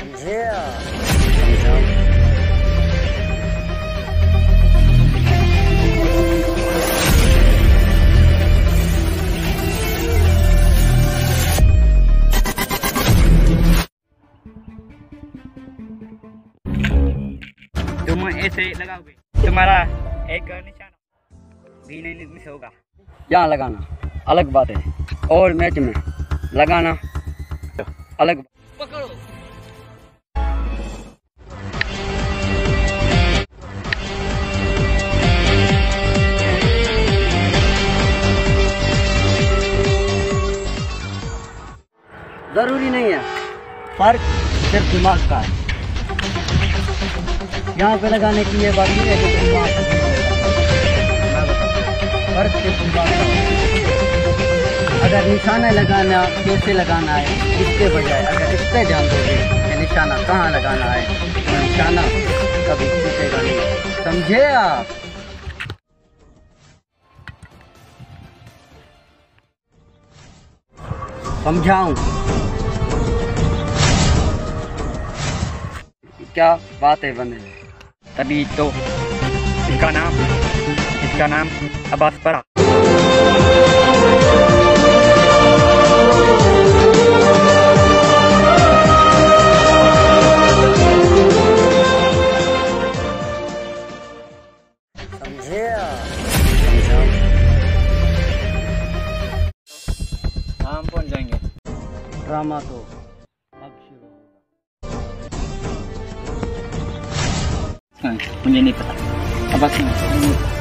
समझे आप? तुम ऐसे लगाओगे तुम्हारा एक निशान भी नहीं मिस होगा। यहाँ लगाना अलग बात है। और मैच में लगाना अलग पकड़ो। ज़रूरी नहीं है। फ़र्क सिर्फ़ दिमाग का है। यहाँ पे लगाने की ये बात नहीं है कि दिमाग। फ़र्क सिर्फ़ दिमाग का अगर निशाना लगाना, कैसे लगाना है, इसके बजाय अगर इस पे ध्यान दोगे कि निशाना कहाँ लगाना है तो निशाना कभी छूटेगा नहीं। समझे आप? समझाऊं? क्या बात है? बने तभी तो। इसका नाम इसका नाम अब्बास पड़ा समझे हम पहुँच जाएँगे। ड्रामा तो। होगा हाँ, मुझे नहीं पता अब्बास